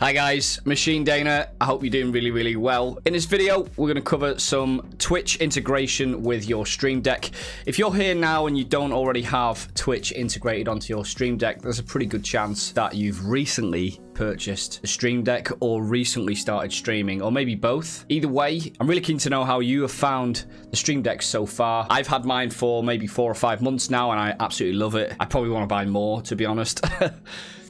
Hi guys, Machine Daena. I hope you're doing really, really well. In this video, we're going to cover some Twitch integration with your Stream Deck. If you're here now and you don't already have Twitch integrated onto your Stream Deck, there's a pretty good chance that you've recently purchased a Stream Deck or recently started streaming, or maybe both. Either way, I'm really keen to know how you have found the Stream Deck so far. I've had mine for maybe four or five months now, and I absolutely love it. I probably want to buy more, to be honest.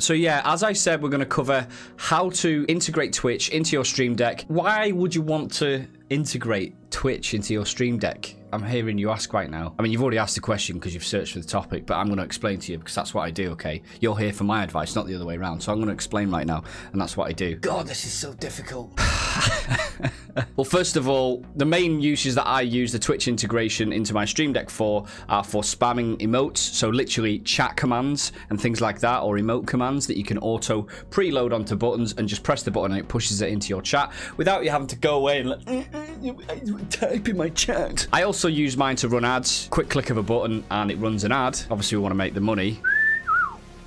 So yeah, as I said, we're going to cover how to integrate Twitch into your Stream Deck. Why would you want to integrate Twitch into your Stream Deck? I'm hearing you ask right now. I mean, you've already asked the question because you've searched for the topic, but I'm going to explain to you because that's what I do, okay? You're here for my advice, not the other way around. So I'm going to explain right now, and that's what I do. God, this is so difficult. well, first of all, the main uses that I use the Twitch integration into my Stream Deck for are for spamming emotes, so literally chat commands and things like that, or emote commands that you can auto preload onto buttons and just press the button and it pushes it into your chat without you having to go away and like, type in my chat. I also use mine to run ads. Quick click of a button and it runs an ad. Obviously, we want to make the money.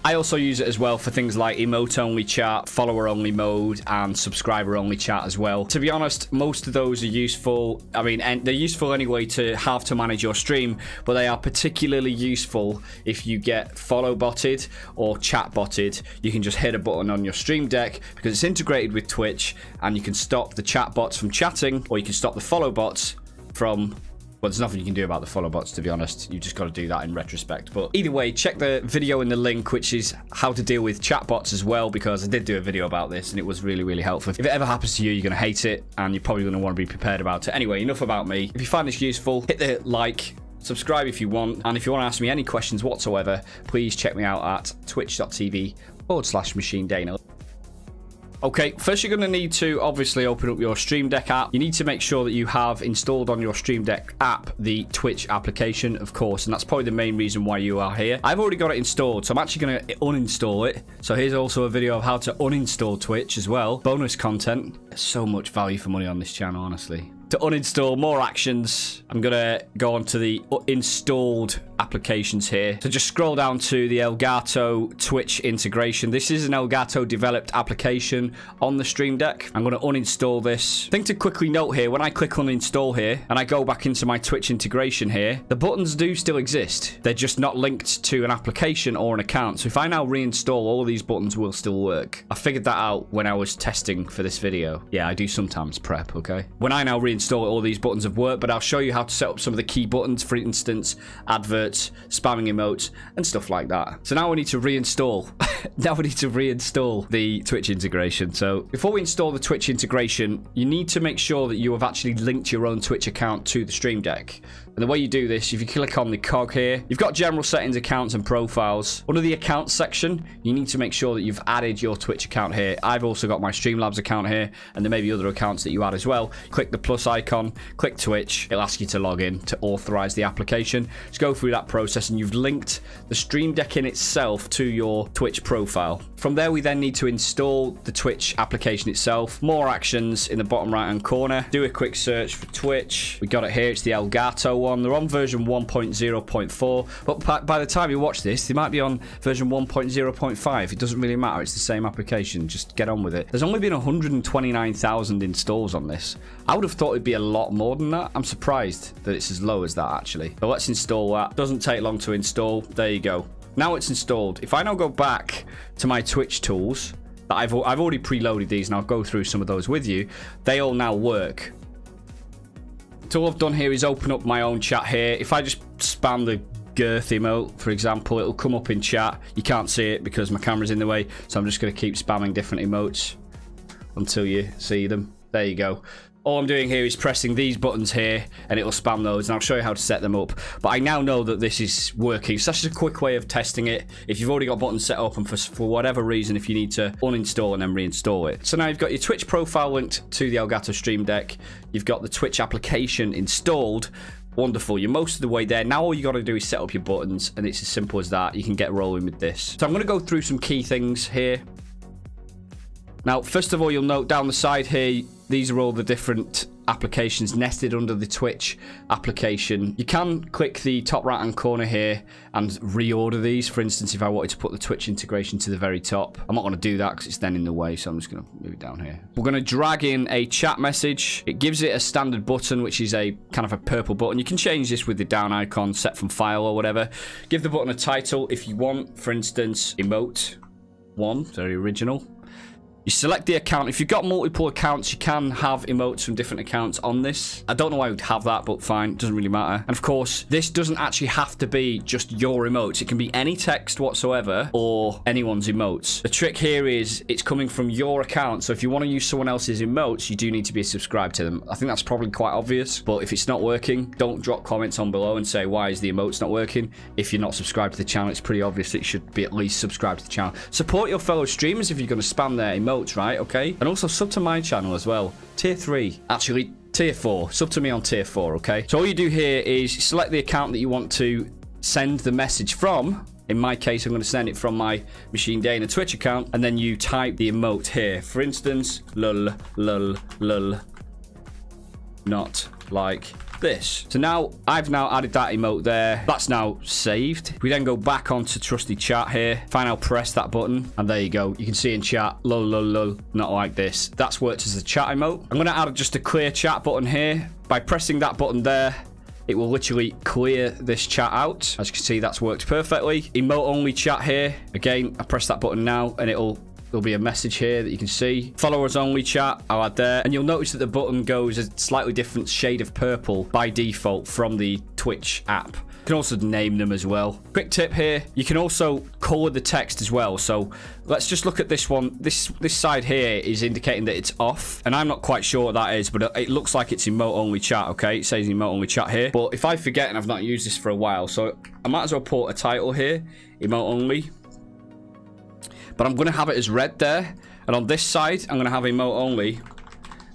I also use it as well for things like emote-only chat, follower-only mode, and subscriber-only chat as well. To be honest, most of those are useful. I mean, and they're useful anyway to have to manage your stream, but they are particularly useful if you get follow botted or chat botted. You can just hit a button on your stream deck because it's integrated with Twitch, and you can stop the chat bots from chatting, or you can stop the follow bots from well, there's nothing you can do about the follow bots, to be honest. You've just got to do that in retrospect. But either way, check the video in the link, which is how to deal with chatbots as well, because I did do a video about this and it was really, really helpful. If it ever happens to you, you're going to hate it and you're probably going to want to be prepared about it. Anyway, enough about me. If you find this useful, hit the like, subscribe if you want. And if you want to ask me any questions whatsoever, please check me out at twitch.tv forward slash machine daena. Okay, first you're going to need to obviously open up your Stream Deck app. You need to make sure that you have installed on your Stream Deck app the Twitch application, of course, and that's probably the main reason why you are here. I've already got it installed, so I'm actually going to uninstall it. So here's also a video of how to uninstall Twitch as well. Bonus content. There's so much value for money on this channel, honestly to uninstall more actions, I'm going to go on to the installed applications here. So just scroll down to the Elgato Twitch integration. This is an Elgato developed application on the Stream Deck. I'm going to uninstall this. Thing to quickly note here, when I click on install here and I go back into my Twitch integration here, the buttons do still exist. They're just not linked to an application or an account. So if I now reinstall, all these buttons will still work. I figured that out when I was testing for this video. Yeah, I do sometimes prep, okay? When I now reinstall install all these buttons have worked, but I'll show you how to set up some of the key buttons, for instance, adverts, spamming emotes, and stuff like that. So now we need to reinstall. now we need to reinstall the Twitch integration. So before we install the Twitch integration, you need to make sure that you have actually linked your own Twitch account to the Stream Deck. And the way you do this, if you click on the cog here, you've got general settings, accounts, and profiles. Under the accounts section, you need to make sure that you've added your Twitch account here. I've also got my Streamlabs account here, and there may be other accounts that you add as well. Click the plus icon, click Twitch. It'll ask you to log in to authorize the application. Just go through that process, and you've linked the Stream Deck in itself to your Twitch profile. From there, we then need to install the Twitch application itself. More actions in the bottom right-hand corner. Do a quick search for Twitch. We got it here. It's the Elgato one. They're on version 1.0.4, but by the time you watch this, they might be on version 1.0.5. It doesn't really matter. It's the same application. Just get on with it. There's only been 129,000 installs on this. I would have thought it'd be a lot more than that. I'm surprised that it's as low as that, actually. But let's install that. Doesn't take long to install. There you go. Now it's installed. If I now go back to my Twitch tools, that I've, I've already preloaded these and I'll go through some of those with you. They all now work. So all I've done here is open up my own chat here. If I just spam the girth emote, for example, it'll come up in chat. You can't see it because my camera's in the way, so I'm just going to keep spamming different emotes until you see them. There you go all I'm doing here is pressing these buttons here and it'll spam those and I'll show you how to set them up but I now know that this is working so that's just a quick way of testing it if you've already got buttons set up and for, for whatever reason if you need to uninstall and then reinstall it so now you've got your Twitch profile linked to the Elgato Stream Deck you've got the Twitch application installed Wonderful, you're most of the way there. Now all you got to do is set up your buttons, and it's as simple as that. You can get rolling with this. So I'm going to go through some key things here. Now, first of all, you'll note down the side here, these are all the different applications nested under the Twitch application. You can click the top right hand corner here and reorder these. For instance, if I wanted to put the Twitch integration to the very top, I'm not going to do that because it's then in the way. So I'm just going to move it down here. We're going to drag in a chat message. It gives it a standard button, which is a kind of a purple button. You can change this with the down icon set from file or whatever. Give the button a title if you want. For instance, emote one, very original. You select the account. If you've got multiple accounts, you can have emotes from different accounts on this. I don't know why I would have that, but fine. Doesn't really matter. And of course, this doesn't actually have to be just your emotes. It can be any text whatsoever or anyone's emotes. The trick here is it's coming from your account. So if you want to use someone else's emotes, you do need to be subscribed to them. I think that's probably quite obvious. But if it's not working, don't drop comments on below and say, why is the emotes not working? If you're not subscribed to the channel, it's pretty obvious that you should be at least subscribed to the channel. Support your fellow streamers if you're going to spam their emotes emotes, right? Okay. And also sub to my channel as well. Tier 3. Actually, tier 4. Sub to me on tier 4, okay? So all you do here is select the account that you want to send the message from. In my case, I'm going to send it from my Machine Daena Twitch account. And then you type the emote here. For instance, lul, lul, lul. Not like this. So now I've now added that emote there. That's now saved. We then go back onto trusty chat here. Final press that button and there you go. You can see in chat, lol, lol, lol, not like this. That's worked as a chat emote. I'm to add just a clear chat button here. By pressing that button there, it will literally clear this chat out. As you can see, that's worked perfectly. Emote only chat here. Again, I press that button now and it'll There'll be a message here that you can see. Followers only chat, I'll add there. And you'll notice that the button goes a slightly different shade of purple by default from the Twitch app. You can also name them as well. Quick tip here, you can also color the text as well. So let's just look at this one. This this side here is indicating that it's off. And I'm not quite sure what that is, but it looks like it's emote only chat, okay? It says emote only chat here. But if I forget and I've not used this for a while, so I might as well put a title here, emote only. But I'm going to have it as red there. And on this side, I'm going to have emote only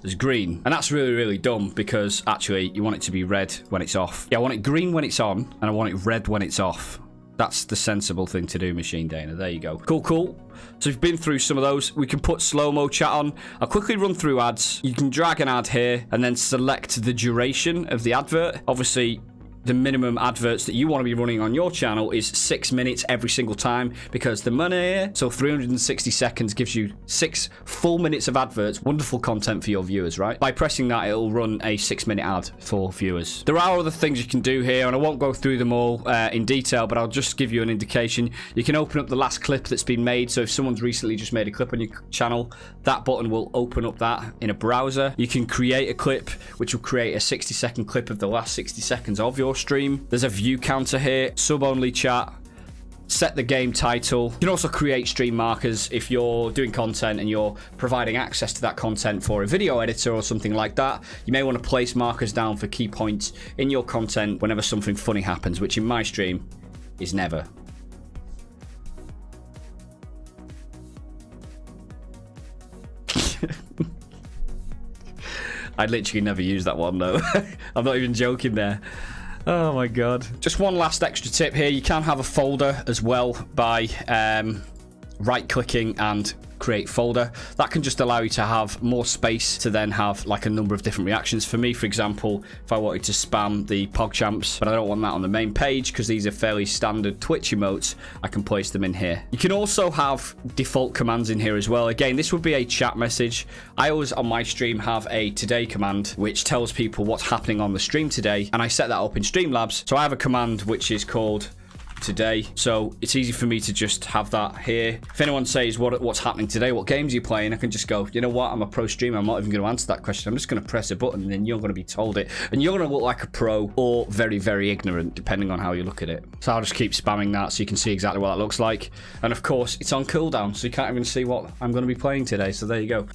as green. And that's really, really dumb because actually you want it to be red when it's off. Yeah, I want it green when it's on and I want it red when it's off. That's the sensible thing to do, Machine Daena. There you go. Cool, cool. So we've been through some of those. We can put slow-mo chat on. I'll quickly run through ads. You can drag an ad here and then select the duration of the advert. Obviously, the minimum adverts that you want to be running on your channel is six minutes every single time because the money, so 360 seconds gives you six full minutes of adverts. Wonderful content for your viewers, right? By pressing that, it'll run a six minute ad for viewers. There are other things you can do here, and I won't go through them all uh, in detail, but I'll just give you an indication. You can open up the last clip that's been made. So if someone's recently just made a clip on your channel, that button will open up that in a browser. You can create a clip, which will create a 60 second clip of the last 60 seconds of your stream. There's a view counter here, sub-only chat, set the game title. You can also create stream markers if you're doing content and you're providing access to that content for a video editor or something like that. You may want to place markers down for key points in your content whenever something funny happens, which in my stream is never. I'd literally never use that one though. I'm not even joking there. Oh my god. Just one last extra tip here. You can have a folder as well by um, right clicking and create folder. That can just allow you to have more space to then have like a number of different reactions. For me, for example, if I wanted to spam the PogChamps, but I don't want that on the main page because these are fairly standard Twitch emotes, I can place them in here. You can also have default commands in here as well. Again, this would be a chat message. I always on my stream have a today command, which tells people what's happening on the stream today. And I set that up in Streamlabs. So I have a command which is called today. So it's easy for me to just have that here. If anyone says what what's happening today, what games are you playing, I can just go, you know what, I'm a pro streamer. I'm not even going to answer that question. I'm just going to press a button and then you're going to be told it. And you're going to look like a pro or very, very ignorant, depending on how you look at it. So I'll just keep spamming that so you can see exactly what that looks like. And of course, it's on cooldown, so you can't even see what I'm going to be playing today. So there you go.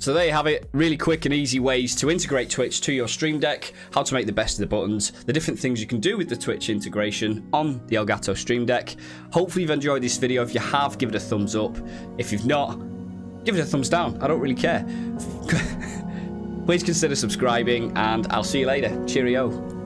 So there you have it. Really quick and easy ways to integrate Twitch to your Stream Deck, how to make the best of the buttons, the different things you can do with the Twitch integration on the Elgato Stream Deck. Hopefully you've enjoyed this video. If you have, give it a thumbs up. If you've not, give it a thumbs down. I don't really care. Please consider subscribing and I'll see you later. Cheerio.